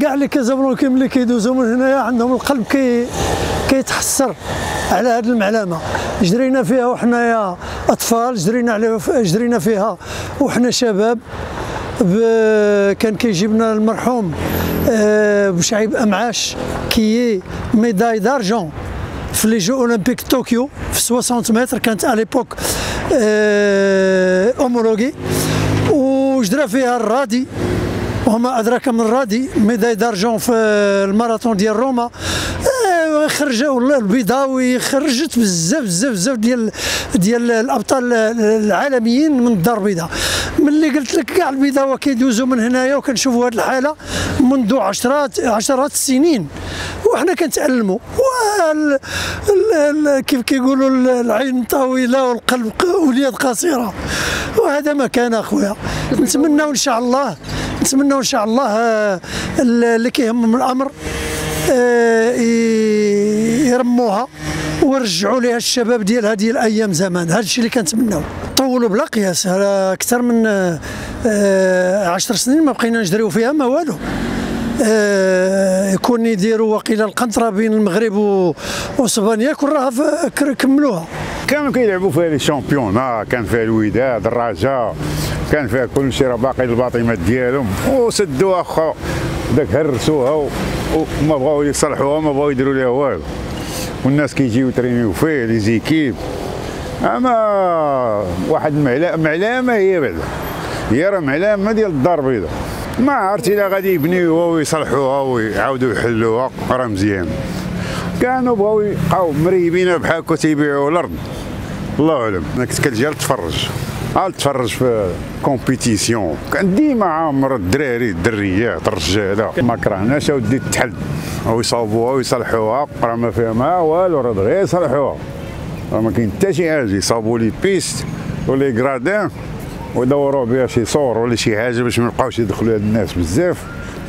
كاع les Casablancais ملي كيدوزو من هنايا عندهم القلب كي كيتحسر على هذه المعلمه جرينا فيها وحنايا أطفال جرينا على جرينا فيها وحنا شباب كان كيجيبنا المرحوم آه، بوشعيب أمعاش qui médaille d'argent في les Jeux Olympiques طوكيو في 60 متر كانت à l'époque homologué وجرى فيها الرادي. وما أدراك من الرادي ميداي دارجون في الماراثون ديال روما. آه، خرجوا البيضاوي خرجت بزاف بزاف بزاف ديال ديال الأبطال العالميين من الدار البيضاء. ملي قلت لك كاع البيضاوه كيدوزوا من هنايا وكنشوفوا هذه الحالة منذ عشرات عشرات السنين. وحنا كنتعلموا كيف كيقولوا ال- العين طويله والقلب واليد قصيرة. وهذا ما كان أخويا. نتمنى إن شاء الله نتمنى إن شاء الله آه، اللي كيهم من الأمر آه، يرموها ورجعوا لها الشباب ديال هذه الأيام زمان. هذا الشيء اللي كنتمناو. طولوا بلا قياس أكثر من آه، آه، عشر سنين ما بقينا نجريو فيها ما والو. يكون يديروا وقيل القنطرة بين المغرب وأسبانيا كون راه كملوها. كانوا كيلعبوا فيها لي شامبيون كان فيها الوداد الرجاء. كان فيها كل شيء راه باقي الباطيمات ديالهم. وسدوها خا داك هرسوها وما بغاو يصلحوها ما بغاو يديروا لها والو. والناس كيجيو يترينيو فيه لي زيكيب. أما واحد معلامه هي بعدا. هي راه معلامه ديال الدار البيضاء ما عرفتي لا غادي يبنيوها ويصلحوها ويعاودوا يحلوها. راه مزيان. كانوا بغاو يبقاو مريبين بحال هكا تيبيعوا الأرض. الله أعلم. أنا كنت كنجي نتفرج عاد تفرج في compétition كان ديما عامر الدراري الدريات الرجالة. ما كرهناش اودي تحل. أو يصاوبوها ويصلحوها راه ما فيها ما والو راه غير يصلحوها. راه ما كاين حتى شي حاجة. يصاوبوا les pistes ولا gradins ويدوروا بها شي صور ولا شي حاجة باش ما يبقاوش يدخلوا الناس بزاف.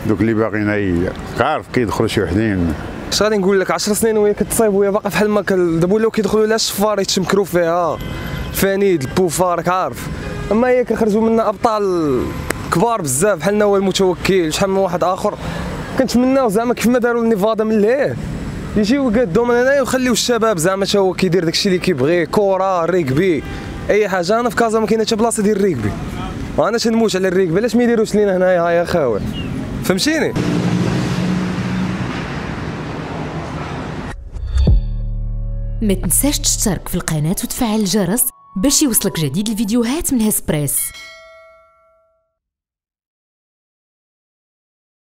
دوك اللي باغيين عارف كيدخلوا شي وحدين. اش غادي نقول لك 10 سنين وهي كتصايب وهي باقا بحال ما دابا ولاو كيدخلوا لها الشفار يتشمكروا فيها. الفانيد البوفا راك عارف؟ أما هي كنخرجوا منها أبطال كبار بزاف بحالنا هو المتوكل شحال من واحد آخر. كنتمناو زعما كيف ما داروا النيفادا من لهيه يجيو يقادوا من هنايا ويخليو الشباب زعما تا هو كيدير داكشي اللي كيبغي كره rugby أي حاجة. أنا في كازا ما كاينة حتى بلاصة ديال ال rugby وأنا تنموت على الريكبي علاش ما يديروش لينا هنايا؟ يا خاوي فهمتيني؟ ما تنساش تشترك في القناة وتفعل الجرس باش يوصلك جديد الفيديوهات من هسبريس.